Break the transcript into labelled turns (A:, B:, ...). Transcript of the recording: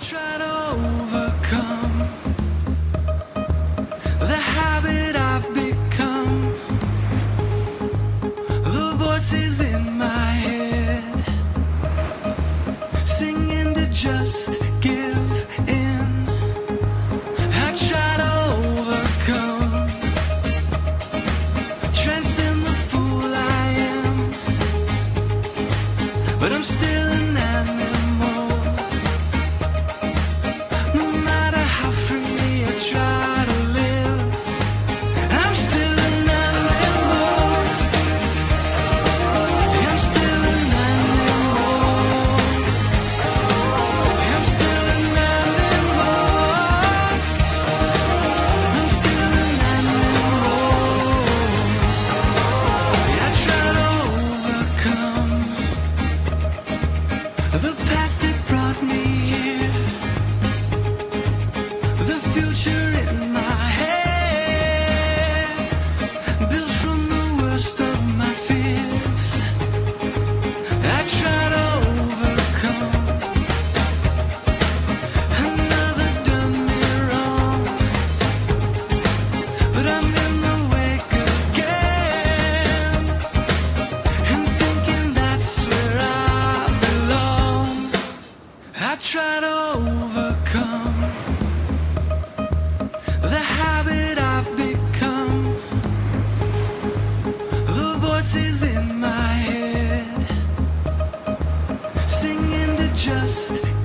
A: try to overcome the habit I've become. The voices in my head singing to just give in. I try to overcome, transcend the fool I am, but I'm still an animal. The past that brought me here. The future in I try to overcome the habit I've become, the voices in my head singing to just.